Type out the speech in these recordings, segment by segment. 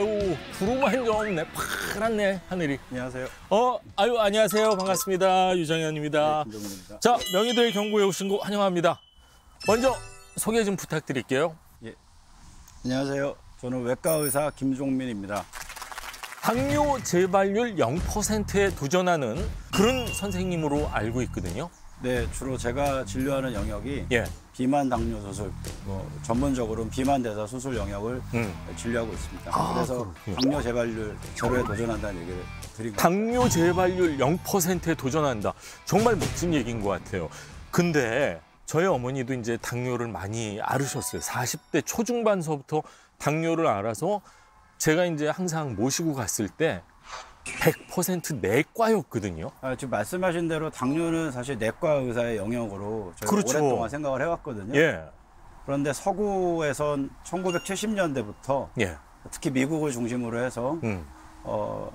아유 구름 좀 없네. 파랗네 하늘이. 안녕하세요. 어 아유 안녕하세요 반갑습니다 유정현입니다. 네. 자 명의도의 경고에 오신 거 환영합니다. 먼저 소개 좀 부탁드릴게요. 안녕하세요. 저는 외과 의사 김종민입니다. 당뇨 재발률 0%에 도전하는 그런 선생님으로 알고 있거든요. 네, 주로 제가 진료하는 영역이 예. 비만 당뇨 수술, 뭐 전문적으로는 비만 대사 수술 영역을 음. 진료하고 있습니다. 아, 그래서 그렇군요. 당뇨 재발률 제로에 도전한다는 얘기를 드린 겁니다. 당뇨 재발률 0%에 도전한다. 정말 멋진 얘기인 것 같아요. 근데 저희 어머니도 이제 당뇨를 많이 앓으셨어요. 40대 초중반서부터 당뇨를 앓아서 제가 이제 항상 모시고 갔을 때 100% 내과였거든요. 아, 지금 말씀하신 대로 당뇨는 사실 내과 의사의 영역으로 저희가 그렇죠. 오랫동안 생각을 해왔거든요. 예, 그런데 서구에선 1970년대부터 예, 특히 미국을 중심으로 해서 음, 어,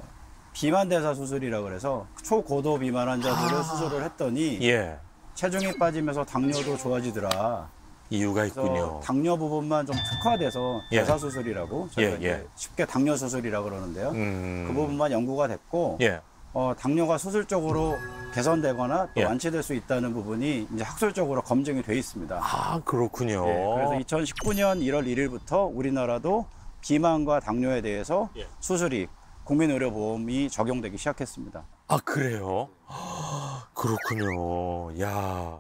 비만 대사 수술이라 그래서 초고도 비만 환자들을 아. 수술을 했더니 예, 체중이 빠지면서 당뇨도 좋아지더라. 이유가 있군요. 당뇨 부분만 좀 특화돼서 예. 대사 수술이라고 저희가 예, 이제 예. 쉽게 당뇨 수술이라 그러는데요. 음, 그 부분만 연구가 됐고 예, 어, 당뇨가 수술적으로 개선되거나 또 예. 완치될 수 있다는 부분이 이제 학술적으로 검증이 돼 있습니다. 아 그렇군요. 예, 그래서 2019년 1월 1일부터 우리나라도 비만과 당뇨에 대해서 예. 수술이 국민의료보험이 적용되기 시작했습니다. 아 그래요? 아, 그렇군요. 야.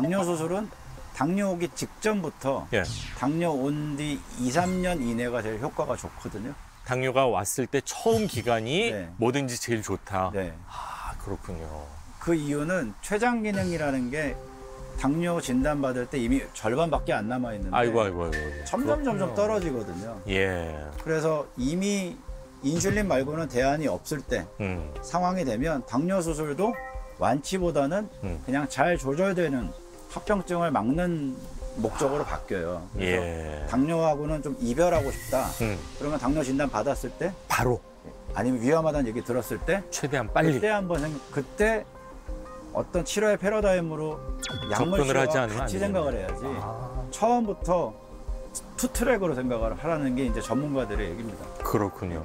당뇨 수술은 당뇨 오기 직전부터 예. 당뇨 온 뒤 2, 3년 이내가 제일 효과가 좋거든요. 당뇨가 왔을 때 처음 기간이 네. 뭐든지 제일 좋다. 네. 아 그렇군요. 그 이유는 췌장 기능이라는 게 당뇨 진단 받을 때 이미 절반밖에 안 남아 있는데 아이고 아이고 아이고. 점점 점점 그렇군요. 떨어지거든요. 예. 그래서 이미 인슐린 말고는 대안이 없을 때 음. 상황이 되면 당뇨 수술도 완치보다는 음. 그냥 잘 조절되는 합병증을 막는 목적으로 바뀌어요. 그래서 예. 당뇨하고는 좀 이별하고 싶다. 음. 그러면 당뇨 진단 받았을 때 바로 아니면 위험하다는 얘기 들었을 때 최대한 빨리 그때 한번 생 그때 어떤 치료의 패러다임으로 약물 치료와 하지 않으면 같이 안 생각을. 해야지. 아, 처음부터 투트랙으로 생각을 하라는 게 이제 전문가들의 얘기입니다. 그렇군요.